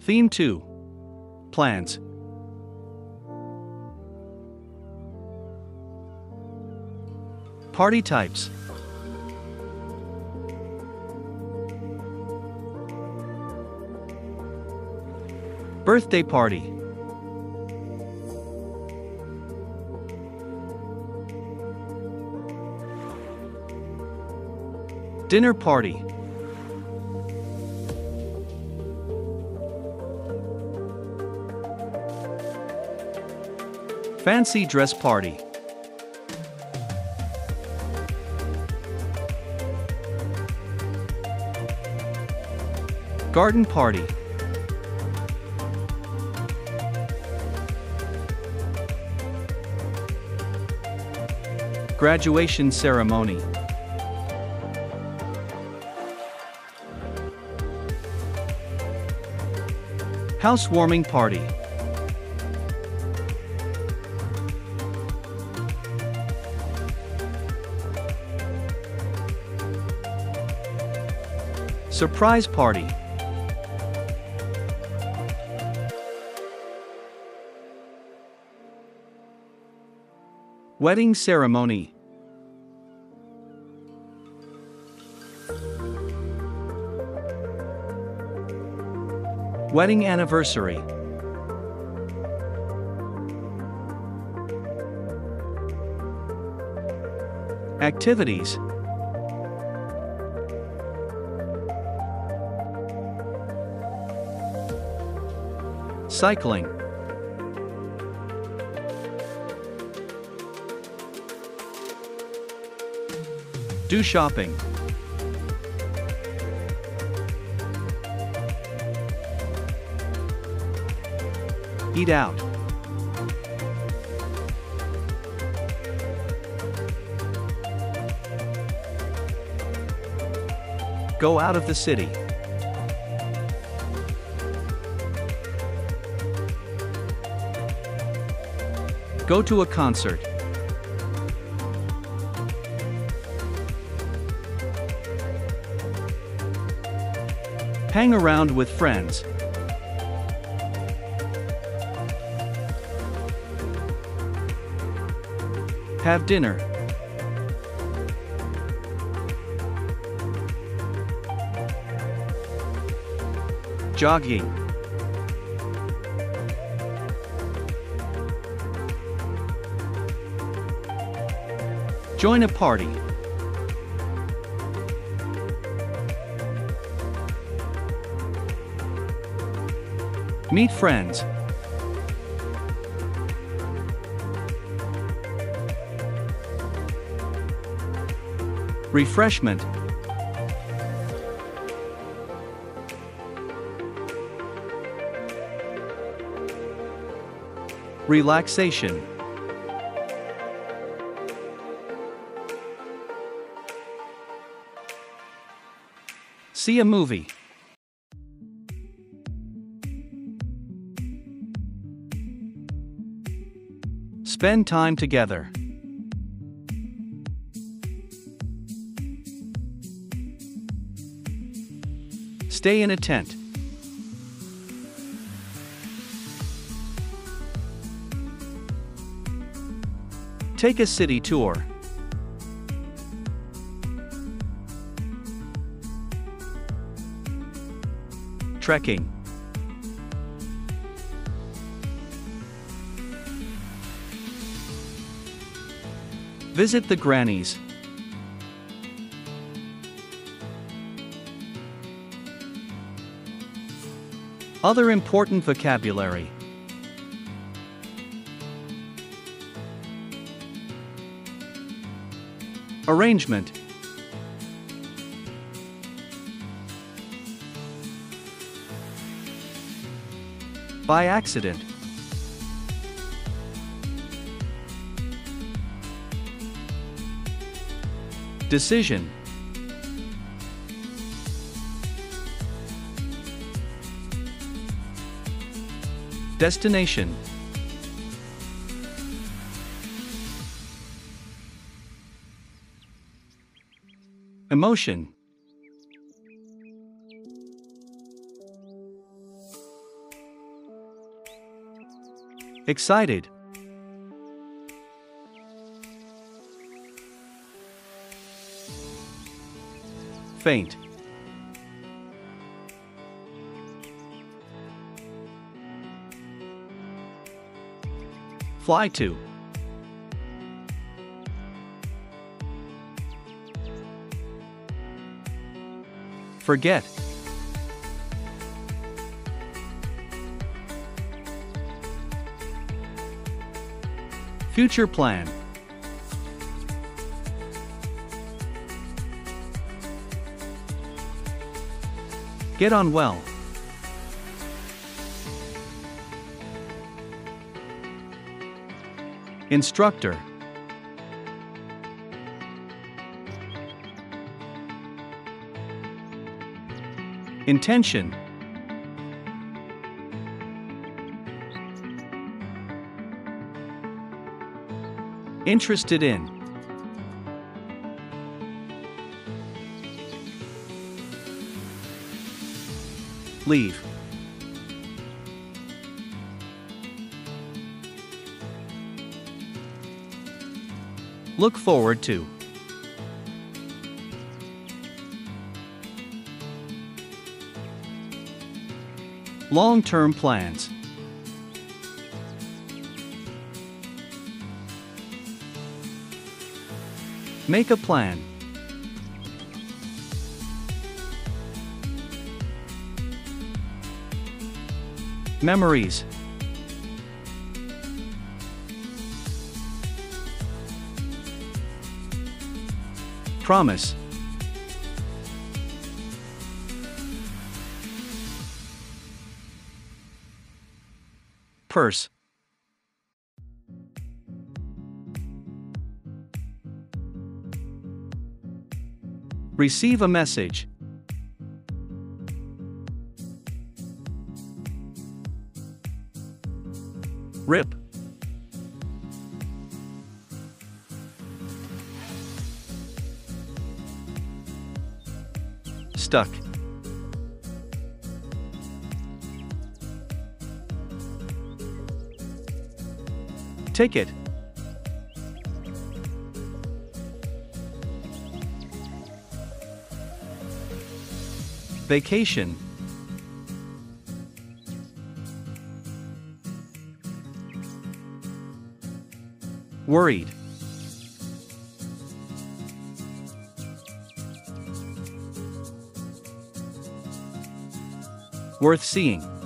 Theme 2 Plans. Party types. Birthday party. Dinner party. Fancy dress party. Garden party. Graduation ceremony. Housewarming party. Surprise party. Wedding ceremony. Wedding anniversary. Activities. Cycling. Do shopping. Eat out. Go out of the city. Go to a concert. Hang around with friends. Have dinner. Jogging. Join a party. Meet friends. Refreshment. Relaxation. See a movie. Spend time together. Stay in a tent. Take a city tour. Trekking. Visit the grannies. Other important vocabulary. Arrangement. By accident. Decision. Destination. Emotion. Excited. Faint. Fly to. Forget. Future plan. Get on well. Instructor. Intention. Interested in. Leave. Look forward to. Long term plans. Make a plan. Memories. Promise. Purse. Receive a message. Rip. Stuck. Ticket. Vacation. Worried. Worth seeing.